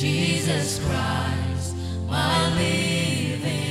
Jesus Christ, my living